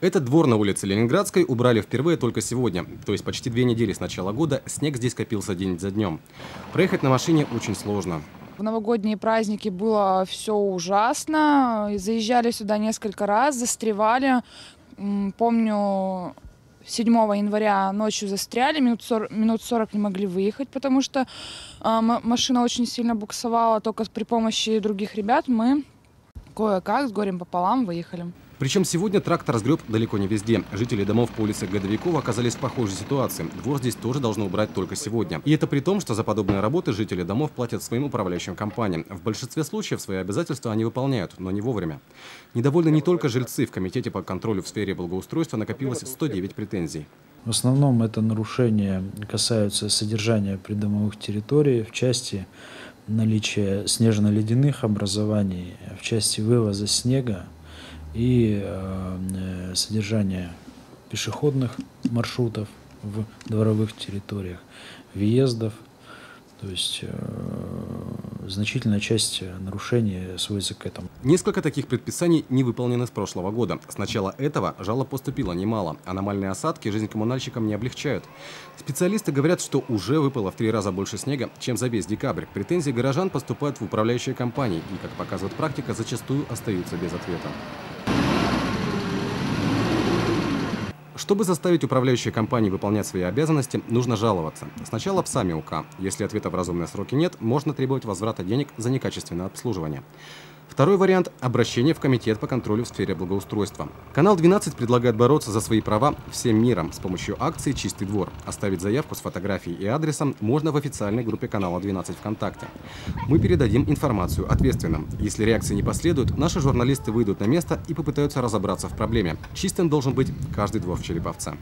Этот двор на улице Ленинградской убрали впервые только сегодня. То есть почти две недели с начала года снег здесь копился день за днем. Проехать на машине очень сложно. В новогодние праздники было все ужасно. Заезжали сюда несколько раз, застревали. Помню, 7 января ночью застряли, минут 40, минут 40 не могли выехать, потому что а, машина очень сильно буксовала. Только при помощи других ребят мы кое-как с горем пополам выехали. Причем сегодня трактор сгреб далеко не везде. Жители домов по улице Годовикова оказались в похожей ситуации. Двор здесь тоже должны убрать только сегодня. И это при том, что за подобные работы жители домов платят своим управляющим компаниям. В большинстве случаев свои обязательства они выполняют, но не вовремя. Недовольны не только жильцы. В Комитете по контролю в сфере благоустройства накопилось 109 претензий. В основном это нарушения касаются содержания придомовых территорий в части наличия снежно-ледяных образований, в части вывоза снега и э, содержания пешеходных маршрутов в дворовых территориях, въездов. То есть э, значительная часть нарушений сводится к этому. Несколько таких предписаний не выполнены с прошлого года. С начала этого жалоб поступило немало. Аномальные осадки жизнь коммунальщикам не облегчают. Специалисты говорят, что уже выпало в три раза больше снега, чем за весь декабрь. Претензии горожан поступают в управляющие компании и, как показывает практика, зачастую остаются без ответа. Чтобы заставить управляющие компании выполнять свои обязанности, нужно жаловаться. Сначала в сами УК. Если ответа в разумные сроки нет, можно требовать возврата денег за некачественное обслуживание. Второй вариант – обращение в Комитет по контролю в сфере благоустройства. Канал 12 предлагает бороться за свои права всем миром с помощью акции «Чистый двор». Оставить заявку с фотографией и адресом можно в официальной группе канала 12 ВКонтакте. Мы передадим информацию ответственным. Если реакции не последует, наши журналисты выйдут на место и попытаются разобраться в проблеме. Чистым должен быть каждый двор в Череповце.